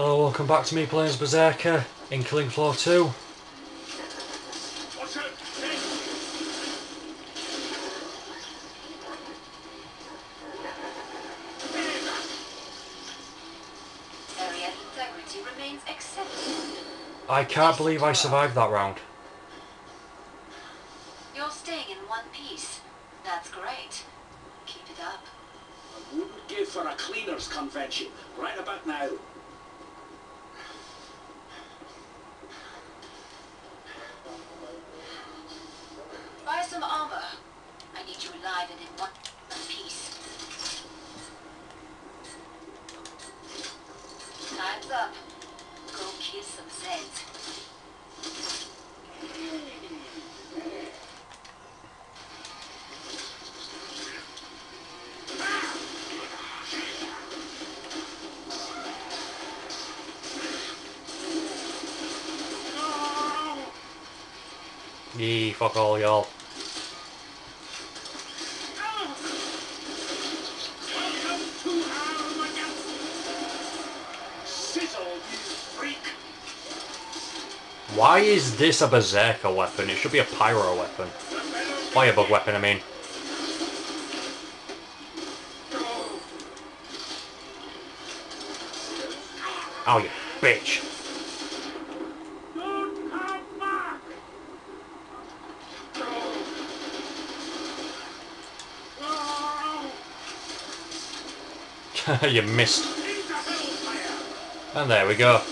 Hello, welcome back to me playing as Berserker in Killing Floor 2. Watch out! Hey! Area integrity remains acceptable. I can't believe I survived that round. You're staying in one piece. That's great. Keep it up. I wouldn't give for a cleaners convention right about now. Some armor. I need you alive and in one piece. Time's up. Go kill some Zeds. Fuck all y'all. Why is this a Berserker weapon? It should be a Pyro weapon. Firebug weapon, I mean. Oh, you bitch. You missed. And there we go.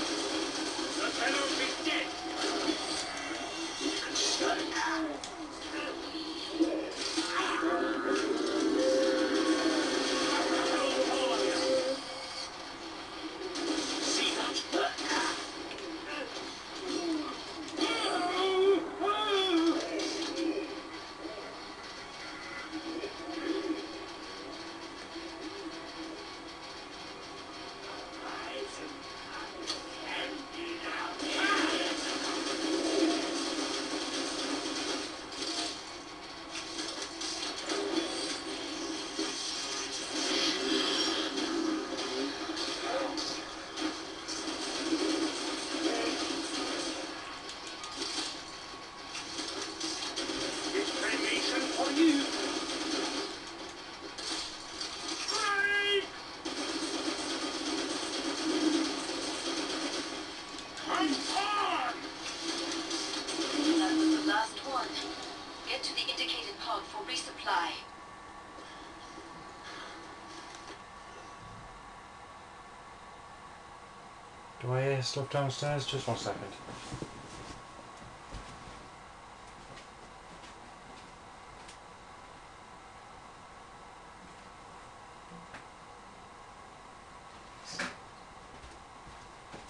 Do I hear stuff downstairs? Just one second.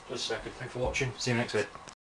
Just a second. Thanks for watching. See you next week.